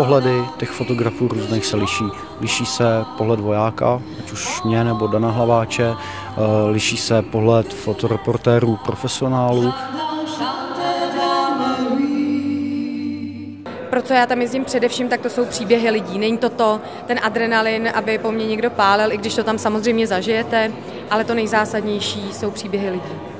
pohledy těch fotografů různých se liší. Liší se pohled vojáka, ať už mě nebo Dana Hlaváče, eh, liší se pohled fotoreportérů, profesionálů. Pro co já tam jezdím především, tak to jsou příběhy lidí. Není to to, ten adrenalin, aby po mně někdo pálil, i když to tam samozřejmě zažijete, ale to nejzásadnější jsou příběhy lidí.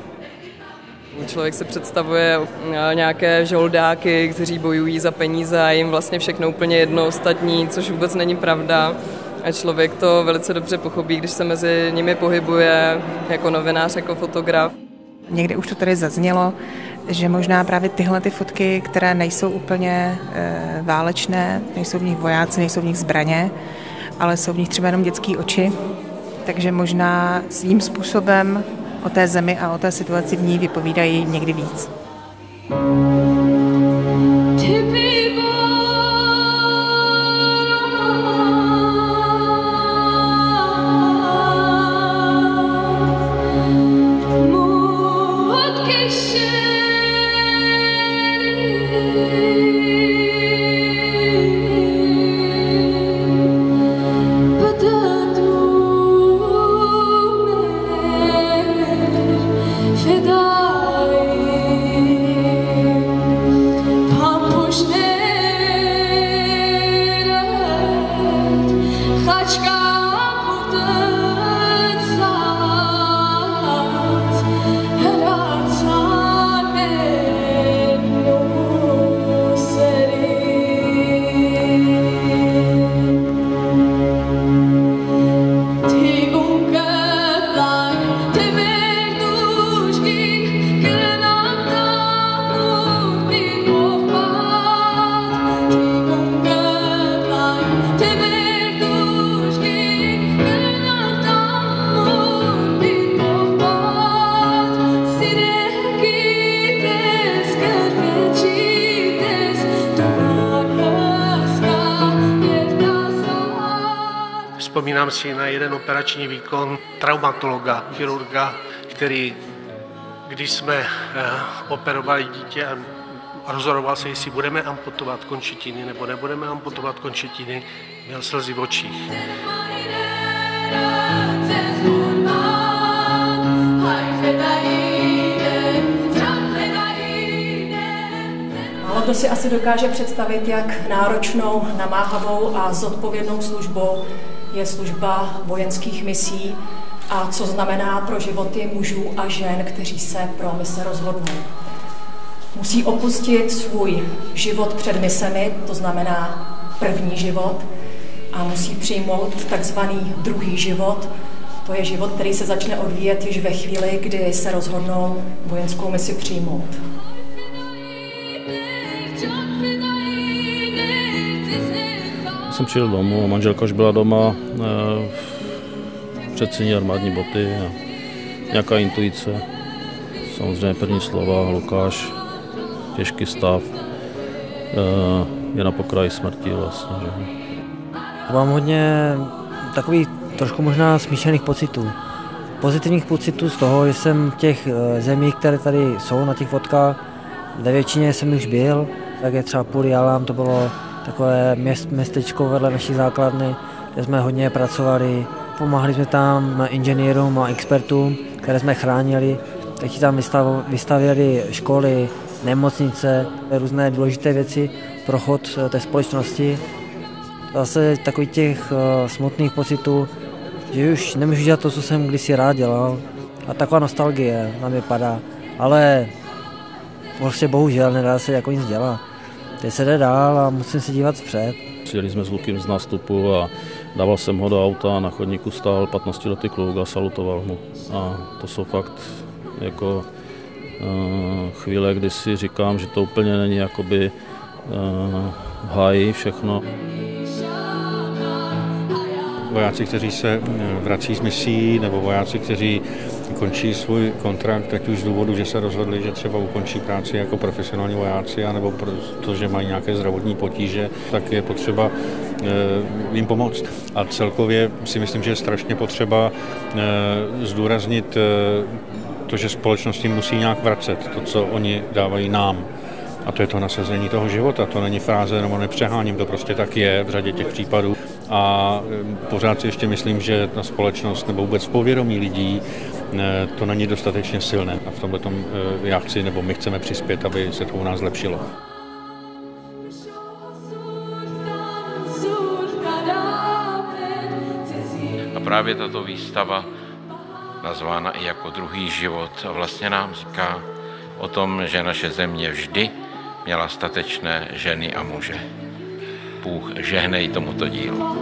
Člověk se představuje eh, nějaké žoldáky, kteří bojují za peníze a jim vlastně všechno úplně jedno ostatní, což vůbec není pravda. A člověk to velice dobře pochopí, když se mezi nimi pohybuje jako novinář, jako fotograf. Někdy už to tady zaznělo, že možná právě tyhle ty fotky, které nejsou úplně e, válečné, nejsou v nich vojáci, nejsou v nich zbraně, ale jsou v nich třeba jenom dětský oči, takže možná svým způsobem o té zemi a o té situaci v ní vypovídají někdy víc. Vzpomínám si na jeden operační výkon traumatologa, chirurga, který, když jsme eh, operovali dítě a rozhodoval se, jestli budeme amputovat končetiny nebo nebudeme amputovat končetiny, měl slzy v očích. Kdo si asi dokáže představit, jak náročnou, namáhavou a zodpovědnou službou je služba vojenských misí a co znamená pro životy mužů a žen, kteří se pro mise rozhodnou. Musí opustit svůj život před misemi, to znamená první život, a musí přijmout takzvaný druhý život, to je život, který se začne odvíjet již ve chvíli, kdy se rozhodnou vojenskou misi přijmout. Jsem přijel domů, manželka už byla doma, předsíní armádní boty a nějaká intuice. Samozřejmě první slova, Lukáš, těžký stav, je na pokraji smrti vlastně. Že? Mám hodně takových trošku možná smíšených pocitů. Pozitivních pocitů z toho, že jsem v těch e, zemích, které tady jsou na těch fotkách, ve většině jsem už byl, tak je třeba Puri Alam, to bylo takové měst, městečko vedle naší základny, kde jsme hodně pracovali. Pomáhali jsme tam inženýrům a expertům, které jsme chránili. Taky tam vystavěli školy, nemocnice, různé důležité věci pro chod té společnosti. Zase takových těch uh, smutných pocitů, že už nemůžu dělat to, co jsem kdysi rád dělal. A taková nostalgie na mě padá. Ale prostě bohužel nedá se jako nic dělat. Teď se jde dál a musím se dívat vpřed. Přijeli jsme s Lukem z nástupu a dával jsem ho do auta a na chodníku stál 15 letý kluk a salutoval mu. A to jsou fakt jako uh, chvíle, kdy si říkám, že to úplně není jakoby uh, hájí všechno. Vojáci, kteří se vrací z misí, nebo vojáci, kteří končí svůj kontrakt, ať už z důvodu, že se rozhodli, že třeba ukončí práci jako profesionální vojáci, anebo protože mají nějaké zdravotní potíže, tak je potřeba jim pomoct. A celkově si myslím, že je strašně potřeba zdůraznit to, že společnosti musí nějak vracet to, co oni dávají nám. A to je to nasazení toho života, to není fráze, nebo nepřeháním, to prostě tak je v řadě těch případů. A pořád si ještě myslím, že ta společnost nebo vůbec povědomí lidí to není dostatečně silné. A v tomhle tom já chci, nebo my chceme přispět, aby se to u nás zlepšilo. A právě tato výstava, nazvána i jako druhý život, vlastně nám říká o tom, že naše země vždy měla statečné ženy a muže. Bůh žehnej tomuto dílu.